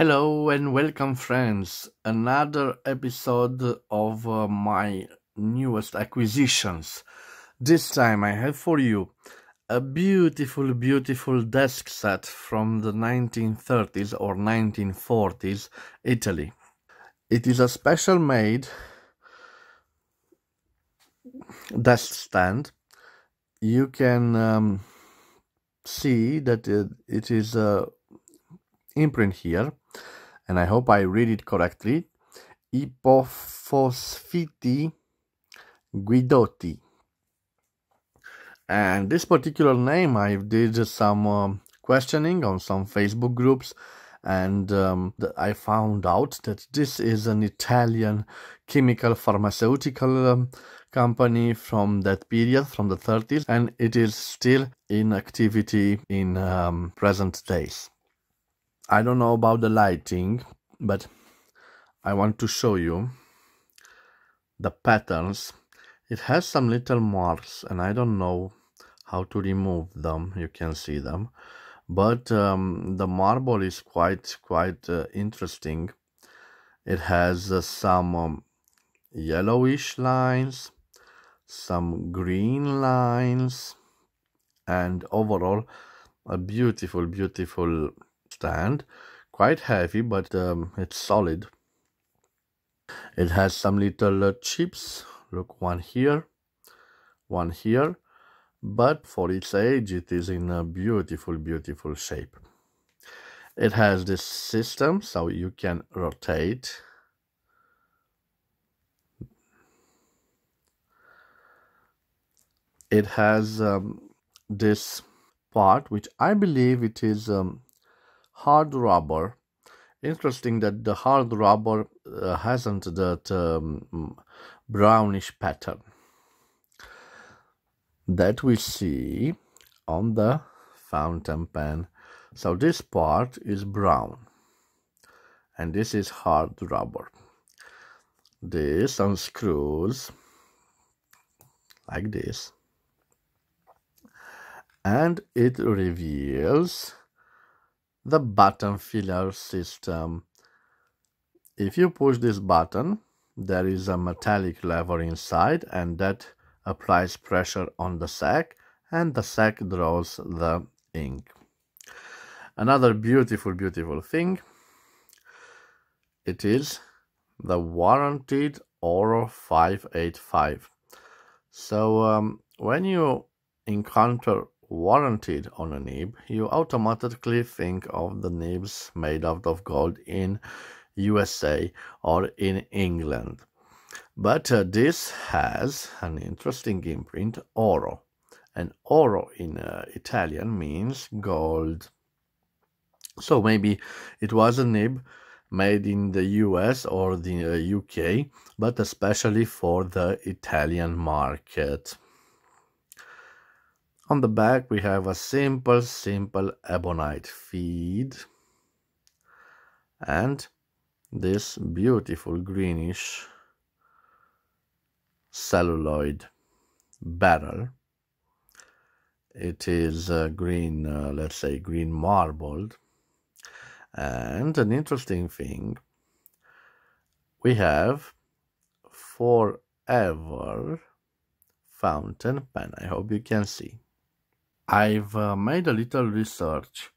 Hello and welcome, friends. Another episode of uh, my newest acquisitions. This time I have for you a beautiful, beautiful desk set from the 1930s or 1940s Italy. It is a special made desk stand. You can um, see that it, it is a imprint here and I hope I read it correctly, Ipofosfiti Guidotti. And this particular name, I did some um, questioning on some Facebook groups, and um, I found out that this is an Italian chemical pharmaceutical um, company from that period, from the 30s, and it is still in activity in um, present days. I don't know about the lighting, but I want to show you the patterns. It has some little marks and I don't know how to remove them. You can see them. But um, the marble is quite, quite uh, interesting. It has uh, some um, yellowish lines, some green lines, and overall a beautiful, beautiful stand. Quite heavy, but um, it's solid. It has some little uh, chips. Look, one here, one here. But for its age, it is in a beautiful, beautiful shape. It has this system, so you can rotate. It has um, this part, which I believe it is um, hard rubber. Interesting that the hard rubber uh, hasn't that um, brownish pattern that we see on the fountain pen. So this part is brown and this is hard rubber. This unscrews like this and it reveals the button filler system. If you push this button, there is a metallic lever inside and that applies pressure on the sac and the sac draws the ink. Another beautiful, beautiful thing, it is the warranted Oro 585. So um, when you encounter warranted on a nib, you automatically think of the nibs made out of gold in USA or in England. But uh, this has an interesting imprint, oro. And oro in uh, Italian means gold. So maybe it was a nib made in the US or the uh, UK, but especially for the Italian market. On the back we have a simple, simple ebonite feed and this beautiful greenish celluloid barrel. It is uh, green, uh, let's say green marbled. And an interesting thing, we have forever fountain pen. I hope you can see. I've uh, made a little research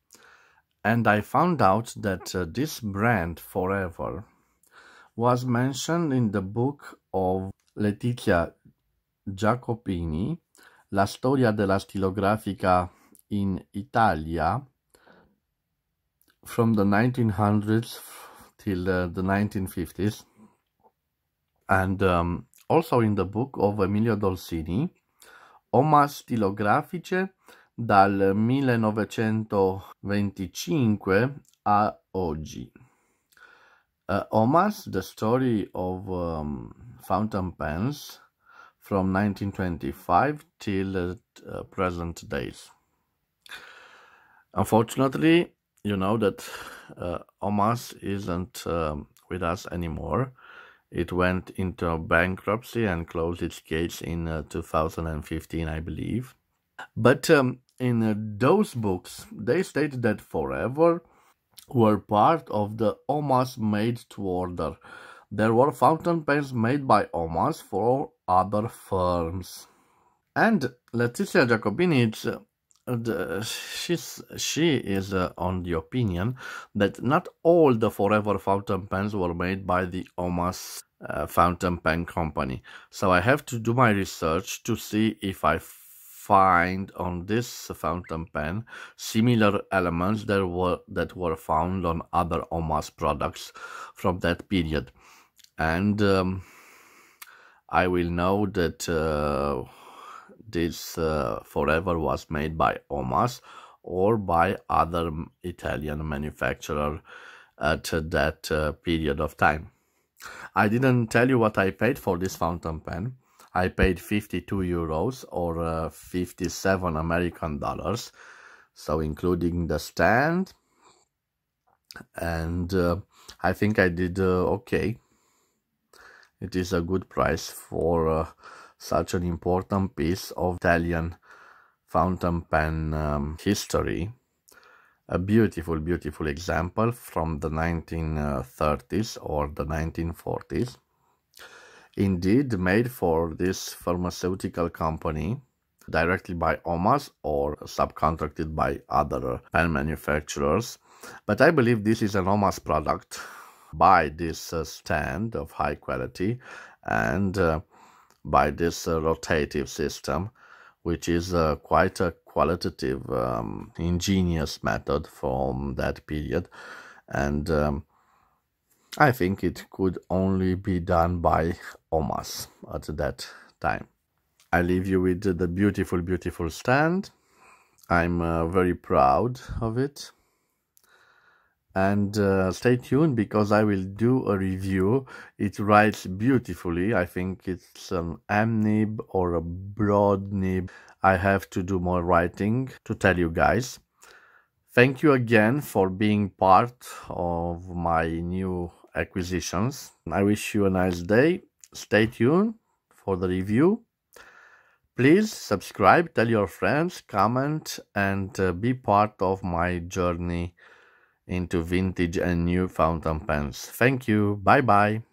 and I found out that uh, this brand For Ever was mentioned in the book of Letizia Jacopini, La storia della stilografica in Italia from the 1900s till uh, the 1950s and um, also in the book of Emilio Dolcini, Omas stilografiche dal 1925 a oggi. Uh, Omas, the story of um, fountain pens from 1925 till uh, present days. Unfortunately, you know that uh, Omas isn't um, with us anymore. It went into bankruptcy and closed its gates in uh, 2015, I believe. But um, in those books, they stated that For Ever were part of the OMAS made to order. There were fountain pens made by OMAS for other firms. And Letizia Jacopini, uh, she's, she is uh, on the opinion that not all the For Ever fountain pens were made by the OMAS uh, fountain pen company. So I have to do my research to see if I find on this fountain pen similar elements that were that were found on other OMAS products from that period and um, I will know that uh, this uh, forever was made by OMAS or by other Italian manufacturer at that uh, period of time. I didn't tell you what I paid for this fountain pen. I paid 52 euros or uh, 57 American dollars. So including the stand. And uh, I think I did uh, okay. It is a good price for uh, such an important piece of Italian fountain pen um, history. A beautiful, beautiful example from the 1930s or the 1940s indeed made for this pharmaceutical company directly by OMAS or subcontracted by other pen manufacturers. But I believe this is an OMAS product by this uh, stand of high quality and uh, by this uh, rotative system, which is quite a qualitative, um, ingenious method from that period. And um, I think it could only be done by OMAS at that time. I leave you with the beautiful, beautiful stand. I'm uh, very proud of it. And uh, stay tuned because I will do a review. It writes beautifully. I think it's an M nib or a broad nib. I have to do more writing to tell you guys. Thank you again for being part of my new acquisitions. I wish you a nice day. Stay tuned for the review. Please subscribe, tell your friends, comment, and uh, be part of my journey into vintage and new fountain pens. Thank you. Bye bye.